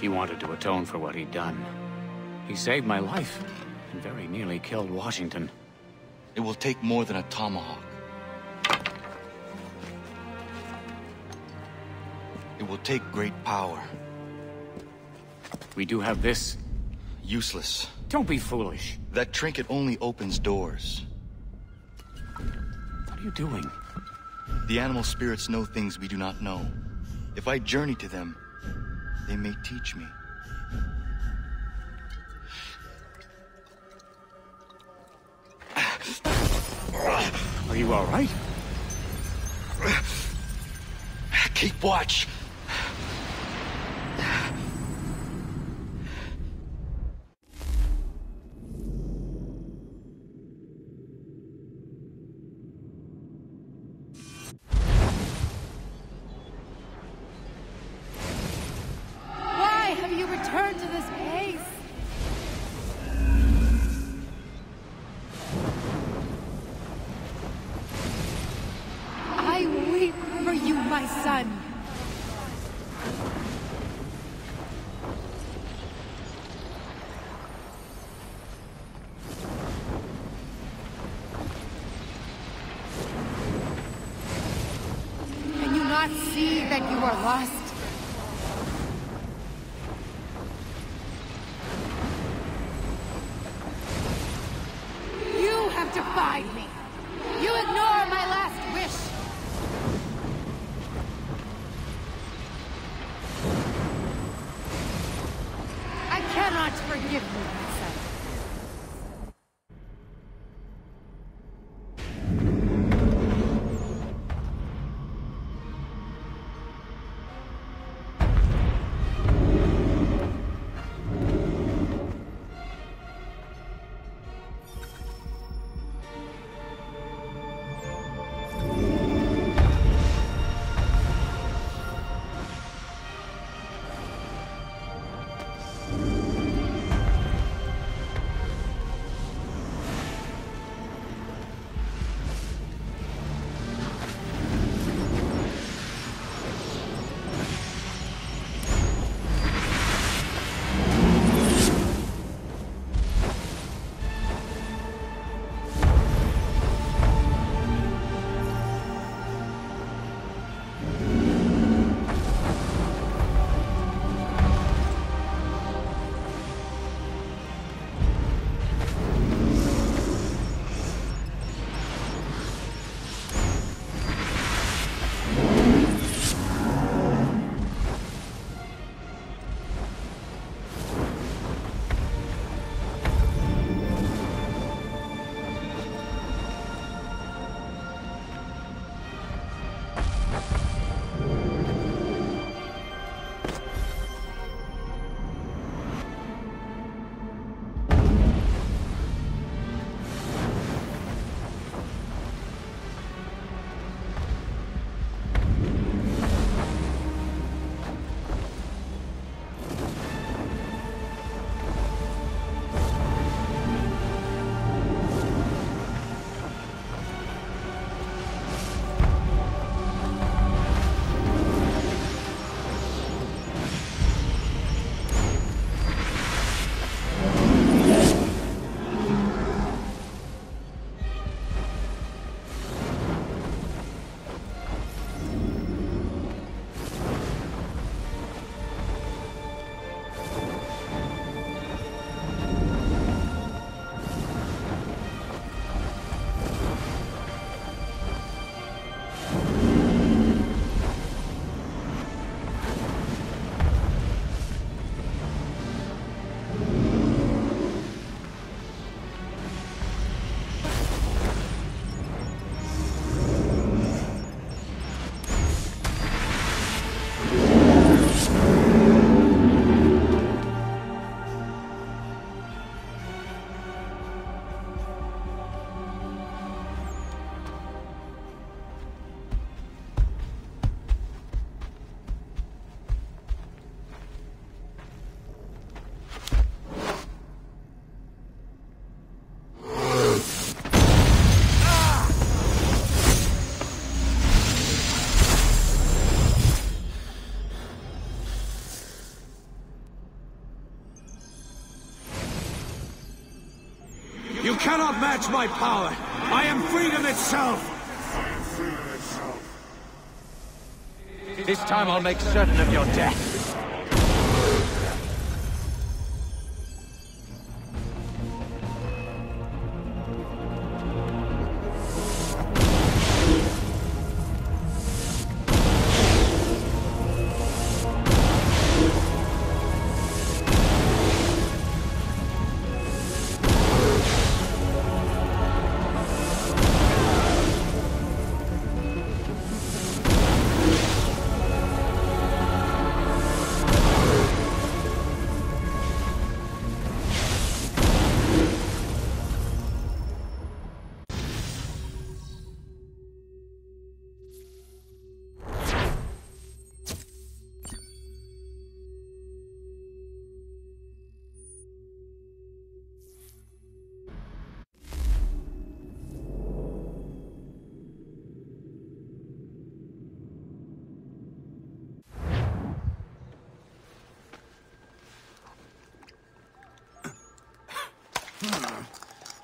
He wanted to atone for what he'd done. He saved my life, and very nearly killed Washington. It will take more than a tomahawk. It will take great power. We do have this. Useless. Don't be foolish. That trinket only opens doors. What are you doing? The animal spirits know things we do not know. If I journey to them, they may teach me. Are you all right? Keep watch. You are lost? You have defied me. You ignore my last wish. I cannot forgive you, my cannot match my power. I am freedom itself. This time I'll make certain of your death.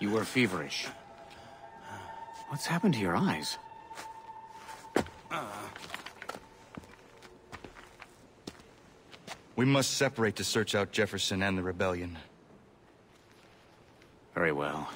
You were feverish. What's happened to your eyes? We must separate to search out Jefferson and the rebellion. Very well.